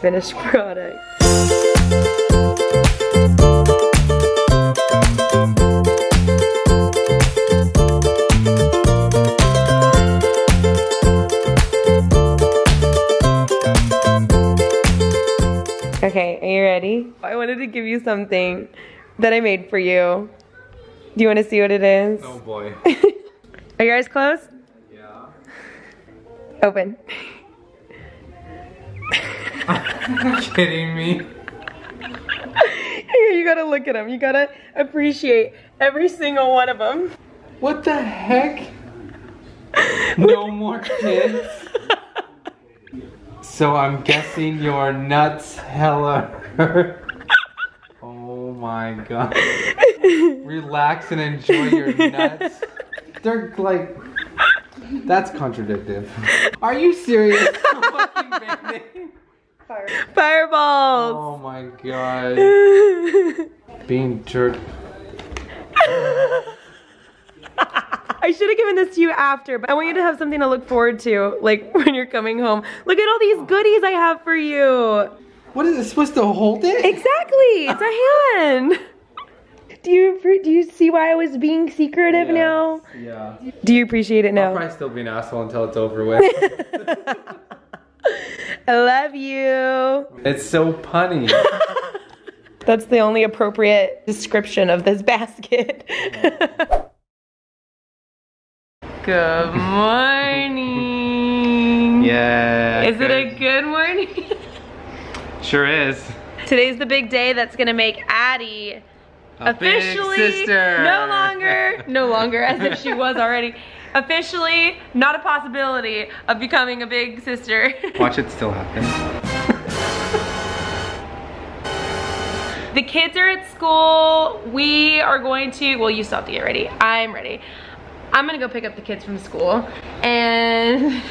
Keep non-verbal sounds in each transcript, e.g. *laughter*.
Finished *laughs* product. Okay, are you ready? I wanted to give you something that I made for you. Do you want to see what it is? Oh boy. *laughs* Are your eyes closed? Yeah. Open. *laughs* kidding me? you gotta look at them. You gotta appreciate every single one of them. What the heck? *laughs* No more kids? So I'm guessing your nuts hella hurt. Oh my god. Relax and enjoy your nuts. They're like, that's contradictive. Are you serious? *laughs* Fucking Fireballs. Oh my god. *laughs* Being jerk. *laughs* I should have given this to you after, but I want you to have something to look forward to, like *laughs* when you're coming home. Look at all these goodies I have for you. What is it supposed to hold it? Exactly, it's a hand. Do you do you see why I was being secretive Yeah. now? Yeah. Do you appreciate it now? I'll now? probably still be an asshole until it's over with. I love you. it's so punny. *laughs* That's the only appropriate description of this *laughs* basket. Good morning. *laughs* Yeah. Is it a good morning? Sure is. Today's the big day that's gonna make Addie A big officially sister. no longer, no longer as if she was already, officially not a possibility of becoming a big sister. *laughs* Watch it still happen. The kids are at school. We are going to, well, you still have to get ready. I'm ready. I'm gonna go pick up the kids from school. And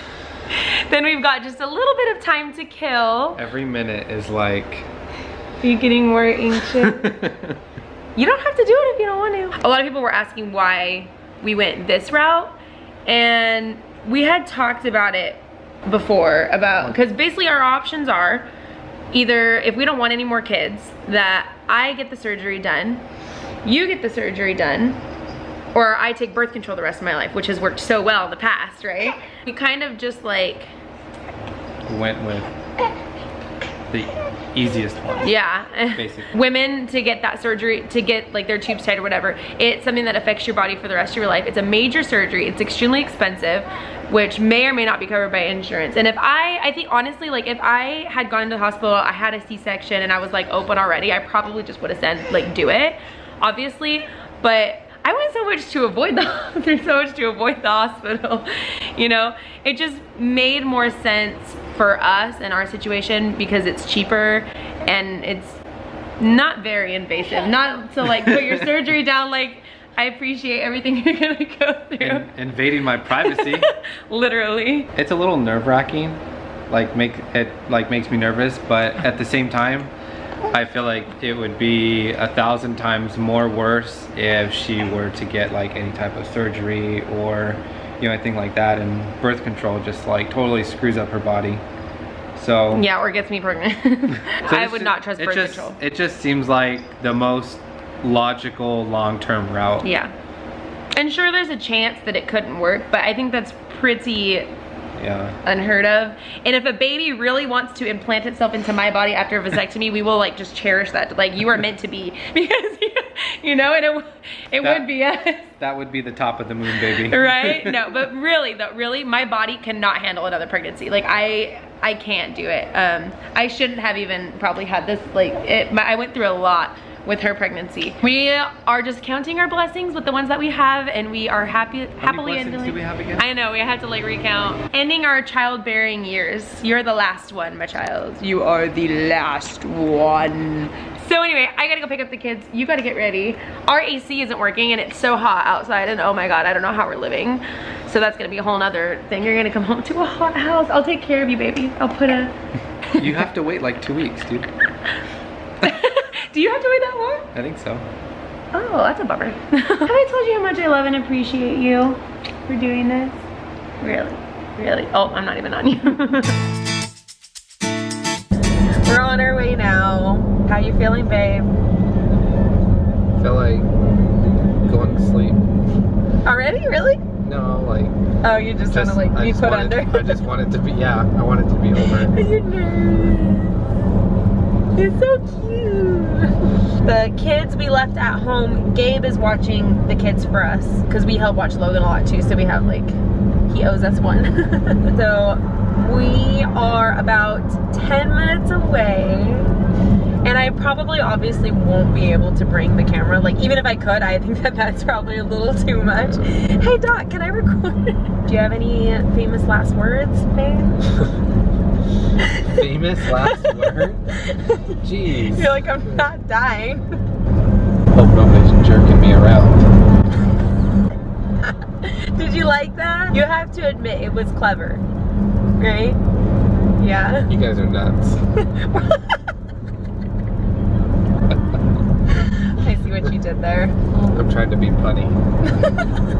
*laughs* then we've got just a little bit of time to kill. Every minute is like. Are you getting more anxious? *laughs* you don't have to do it if you don't want to. A lot of people were asking why we went this route. And we had talked about it before about, because basically our options are either if we don't want any more kids, that I get the surgery done, you get the surgery done, or I take birth control the rest of my life, which has worked so well in the past, right? We kind of just like, Went with the easiest one. yeah. *laughs* Basically. Women to get that surgery, to get like their tubes tied or whatever, it's something that affects your body for the rest of your life. It's a major surgery. It's extremely expensive, which may or may not be covered by insurance. And if I, I think honestly, like if I had gone to the hospital, I had a C-section and I was like open already, I probably just would have said like do it, obviously. But I went so much to avoid the, *laughs* there's so much to avoid the hospital, you know? It just made more sense for us and our situation because it's cheaper and it's not very invasive. Not to like put your surgery down like, I appreciate everything *laughs* you're gonna go through. In- invading my privacy. *laughs* Literally. it's a little nerve wracking. Like make it like makes me nervous, but at the same time, I feel like it would be a thousand times more worse if she were to get like any type of surgery or you know anything like that. And birth control just like totally screws up her body. So Yeah, or gets me pregnant. *laughs* So I would not trust birth just, control. It just seems like the most logical long-term route. Yeah. And sure, there's a chance that it couldn't work, but I think that's pretty Yeah. unheard of. And if a baby really wants to implant itself into my body after a vasectomy, we will like just cherish that. Like you are meant to be *laughs* because you know, and it, it That- would be us. *laughs* That would be the top of the moon, baby. *laughs* right? No, but really though, really, my body cannot handle another pregnancy. Like I, I can't do it. Um, I shouldn't have even probably had this. Like it, my, I went through a lot with her pregnancy. We are just counting our blessings with the ones that we have, and we are happy, happily ending. do we have again? I know we had to like recount. Ending our childbearing years. You're the last one, my child. You are the last one. So anyway, I gotta go pick up the kids. You gotta get ready. Our AC isn't working and it's so hot outside and oh my god, I don't know how we're living. So that's gonna be a whole nother thing. You're gonna come home to a hot house. I'll take care of you, baby. I'll put a... you have to wait like two weeks, dude. *laughs* Do you have to wait that long? I think so. Oh, that's a bummer. *laughs* have I told you how much I love and appreciate you for doing this? Really? Really? Oh, I'm not even on you. *laughs* We're on our way now. How you feeling, babe? feel like going to sleep. Already? Really? No, like Oh, you just, just want to like I be put wanted, under? I just wanted to be yeah, I wanted to be over. *laughs* You're nervous. It's so cute. The kids we left at home, Gabe is watching the kids for us because we help watch Logan a lot too. So we have like, he owes us one. *laughs* so we are about 10 minutes away. And I probably obviously won't be able to bring the camera. Like even if I could, I think *laughs* that that's probably a little too much. Hey Doc, can I record? *laughs* Do you have any famous last words, babe? Famous last word? Jeez. You're like, I'm not dying. Hope nobody's jerking me around. Did you like that? You have to admit it was clever, right? Yeah. You guys are nuts. *laughs* I see what you did there. I'm trying to be funny. *laughs*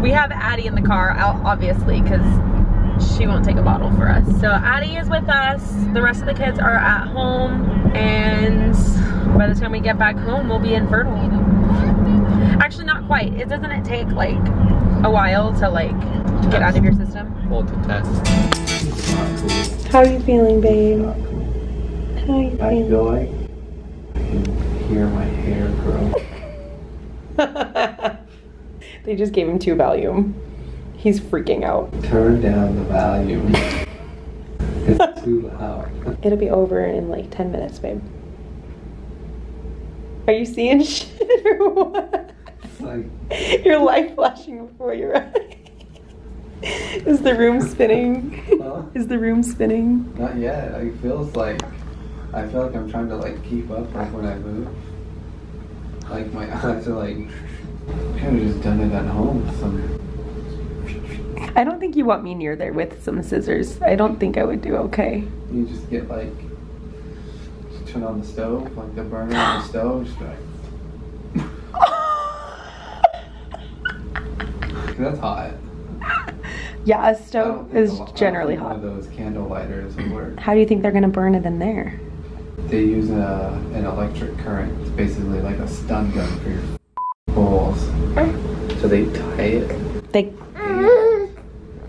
We have Addie in the car, obviously, because she won't take a bottle for us. So Addie is with us. The rest of the kids are at home, and by the time we get back home, we'll be infertile. Actually, not quite. It doesn't it take like a while to like get out of your system? Hold to test. How are you feeling, babe? How are you feeling? I feel like I can hear my hair grow. *laughs* they just gave him two Valium. He's freaking out. Turn down the volume. It's *laughs* too loud. It'll be over in like 10 minutes, babe. Are you seeing *laughs* shit or what? It's like Your light flashing before your eyes. Is the room spinning? Huh? Is the room spinning? not yet. It feels like I feel like I'm trying to like keep up like when I move. Like my *laughs* eyes are like I could have just done it at home. Some I don't think you want me near there with some scissors. I don't think I would do okay. you just get like just turn on the stove, like the burner on the stove, just be like *laughs* 'cause that's hot. Yeah, a stove is a lo- I don't generally hot. One of those candle lighters would work. How do you think they're gonna burn it in there? They use a, an electric current. It's basically like a stun gun for your balls. So they tie it They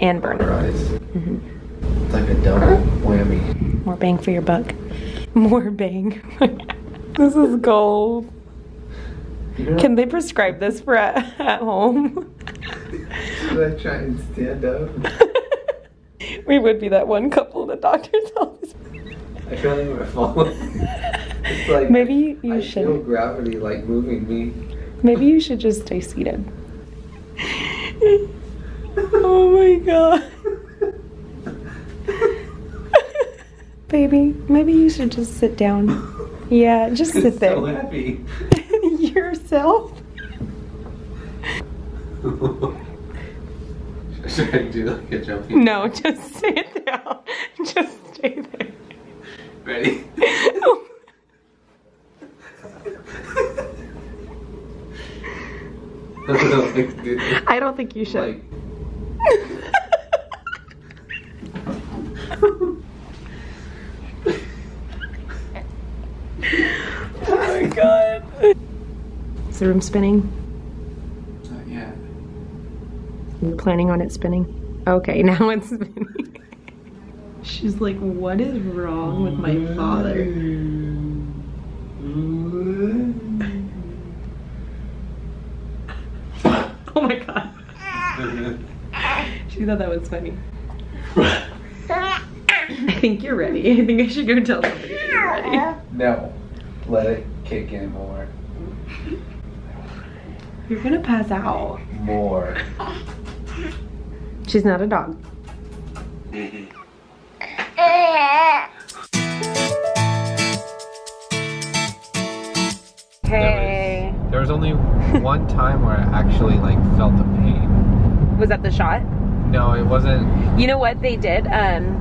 and burn your it. eyes. Mhm. It's like a double whammy. More bang for your buck. *laughs* More bang. *laughs* this is gold. Can they prescribe this for at, at home? Should I try and stand up? *laughs* we would be that one couple in the doctor's office. I feel like I'm gonna. It's like Maybe you, you I should. feel gravity like moving me. Maybe you should just stay seated. Oh my god. Baby, maybe you should just sit down. Yeah, just sit It's there. so happy. *laughs* Yourself? *laughs* Should I do like a jumping? No, just sit down. *laughs* Just stay there. Ready? I don't know if I can do this. I don't think you should. Like, oh my god. Is the room spinning? not yet. You're planning on it spinning? Okay, *laughs* now it's spinning. She's like, what is wrong with my father? *laughs* Oh my god. *laughs* She thought that was funny. *laughs* I think you're ready. I think I should go tell somebody that you're ready. no. Let it kick in more. You're gonna pass out. More. She's not a dog. Hey. There was only one time where I actually like felt the pain. Was that the shot? No, it wasn't. You know what they did? Um,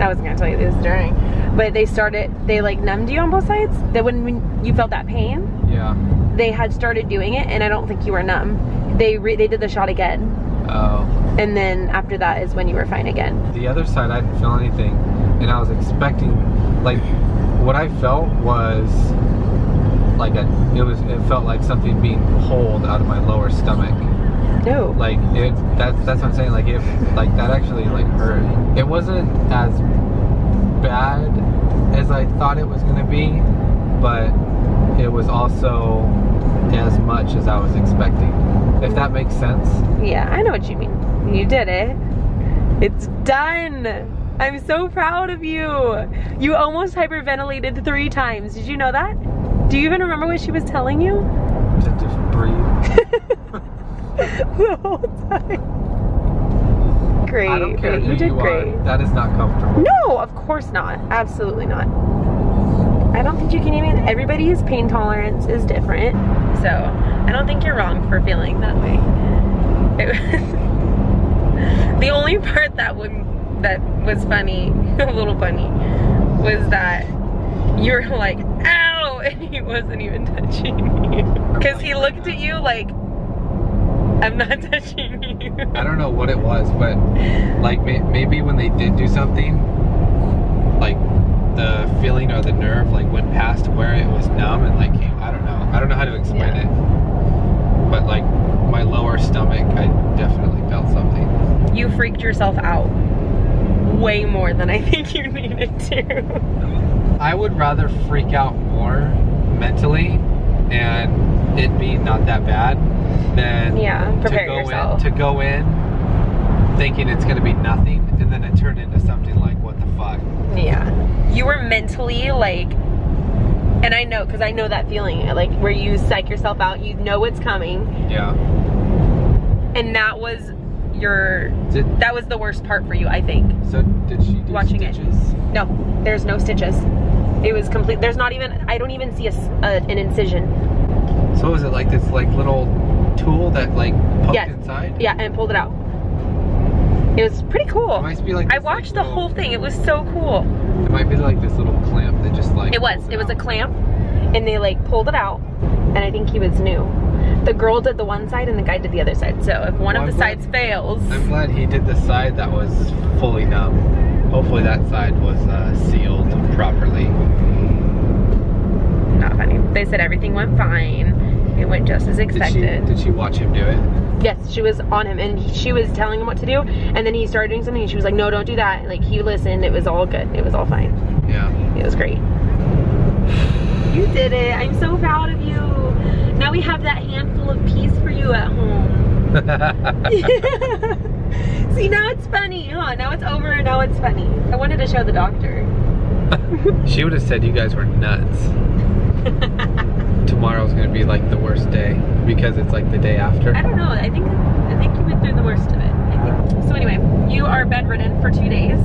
I wasn't gonna tell you this during, but they started. They like numbed you on both sides. That when, when you felt that pain, Yeah. they had started doing it, and I don't think you were numb. They re- they did the shot again, Oh. and then after that is when you were fine again. The other side, I didn't feel anything, and I was expecting, like, what I felt was like a, it was, it felt like something being pulled out of my lower stomach. No. Like it, that's that's what I'm saying. Like if, like that actually like hurt. It wasn't as bad as I thought it was gonna be, but it was also as much as I was expecting. If that makes sense. Yeah, I know what you mean. You did it. It's done. I'm so proud of you. You almost hyperventilated three times. Did you know that? Do you even remember what she was telling you? To just breathe. *laughs* the whole time. Great. I don't care great. who You did you great. are. That is not comfortable. No, of course not. Absolutely not. I don't think you can even, everybody's pain tolerance is different. So I don't think you're wrong for feeling that way. It- *laughs* the only part that would, that was funny, *laughs* a little funny, was that you were like, ow, *laughs* and he wasn't even touching you. Cause he looked at you like, I'm not touching you. I don't know what it was, but like may- maybe when they did do something, like the feeling or the nerve like went past where it was numb and like came. I don't know. I don't know how to explain Yeah. it. But like my lower stomach, I definitely felt something. you freaked yourself out way more than I think you needed to. I would rather freak out more mentally and it be not that bad than Yeah, prepare to go yourself. in to go in thinking it's gonna be nothing and then it turned into something like what the fuck. yeah. You were mentally like, and I know, because I know that feeling, like where you psych yourself out, you know it's coming, Yeah. and that was your, Did, that was the worst part for you, I think. so did she do Watching it. stitches? No, there's no stitches. It was complete, there's not even, I don't even see a, a- an incision. So was it like this like little tool that like poked Yes. inside? Yeah, and pulled it out. It was pretty cool. It might be like I this, like, watched the whole thing, it was so cool. It might be like this little clamp that just like It was. pulls It was a clamp, and they like pulled it out, and I think he was new. The girl did the one side, and the guy did the other side. So if one Well, of the I'm glad- sides fails, I'm glad he did the side that was fully numb. Hopefully that side was uh, sealed properly. not funny. They said everything went fine. It went just as Did she, expected. did she watch him do it? Yes, she was on him, and she was telling him what to do, and then he started doing something, and she was like, "No, don't do that." Like he listened. It was all good. It was all fine. Yeah. It was great. You did it. I'm so proud of you. Now we have that handful of peace for you at home. *laughs* *laughs* See, now it's funny, huh? Now it's over and now it's funny. I wanted to show the doctor. *laughs* she would have said you guys were nuts. Tomorrow's gonna be like the worst day because it's like the day after. I don't know. I think I think you went through the worst of it. So anyway, you are bedridden for two days.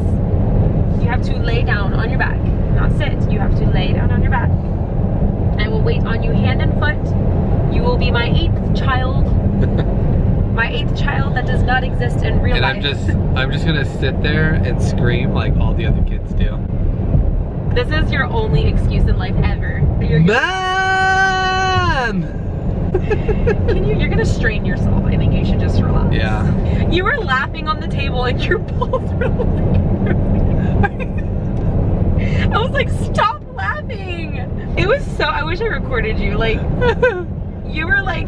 You have to lay down on your back, not sit. You have to lay down on your back. I will wait on you hand and foot. You will be my eighth child. *laughs* my eighth child that does not exist in real and life. And I'm just I'm just gonna sit there and scream like all the other kids do. This is your only excuse in life ever. You're, Man! can you, you're gonna strain yourself. I think you should just relax. Yeah. You were laughing on the table and your *laughs* balls were like. I was like, stop laughing. It was so. I wish I recorded you. Like you were like, *laughs*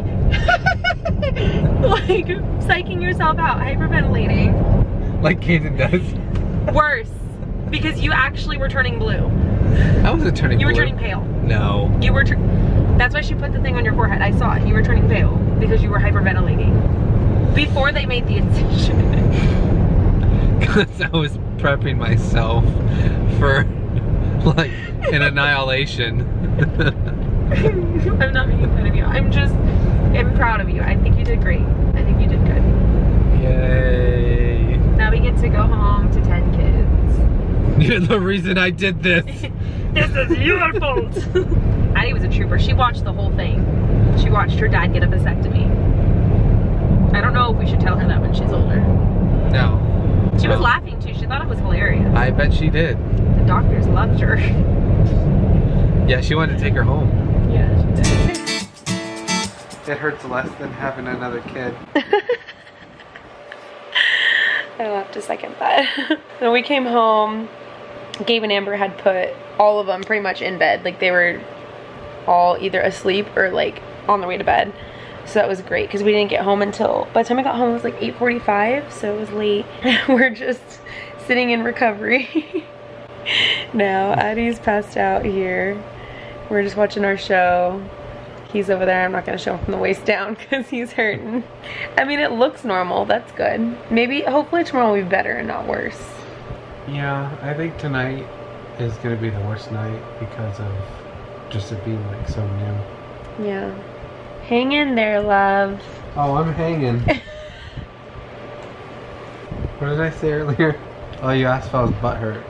like psyching yourself out, hyperventilating. like Kaden does. Worse, because you actually were turning blue. I wasn't turning You were turning pale. No. You were. That's why she put the thing on your forehead. I saw it. You were turning pale because you were hyperventilating before they made the incision. Because *laughs* I was prepping myself for like an annihilation. *laughs* I'm not making fun of you. I'm just. I'm proud of you. I think you did great. I think you did good. Yay. Now we get to go home to 10 kids. *laughs* You're the reason I did this. this is your fault. Addie was a trooper. She watched the whole thing. She watched her dad get a vasectomy. I don't know if we should tell her that when she's older. No. She was laughing too. She thought it was hilarious. I bet she did. The doctors loved her. *laughs* Yeah, she wanted to take her home. Yeah, she did. It hurts less than having another kid. I'll have to second that. so *laughs* we came home Gabe and Amber had put all of them pretty much in bed. Like they were all either asleep or like on their way to bed. So that was great because we didn't get home until, by the time I got home it was like 8.45, so it was late. *laughs* we're just sitting in recovery. *laughs* now, Addie's passed out here. We're just watching our show. He's over there. I'm not gonna show him from the waist down *laughs* because he's hurting. I mean, it looks normal. That's good. Maybe, hopefully tomorrow will be better and not worse. Yeah, I think tonight is gonna be the worst night because of just it being like so new. Yeah. Hang in there, love. Oh, I'm hanging. *laughs* what did I say earlier? Oh, you asked if I was butt hurt.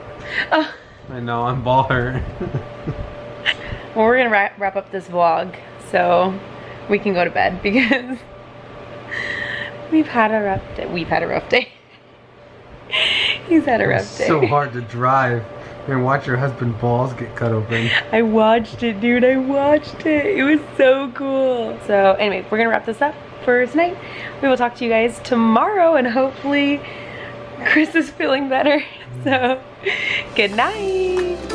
Oh. I know, I'm ball hurt. *laughs* Well, we're gonna wrap, wrap up this vlog so we can go to bed *laughs* because we've had a rough day. We've had a rough day. He's had a rough It's day. so hard to drive and watch your husband balls get cut open. *laughs* I watched it, dude. I watched it. It was so cool. So anyway, we're gonna wrap this up for tonight. We will talk to you guys tomorrow and hopefully Chris is feeling better. *laughs* So good night.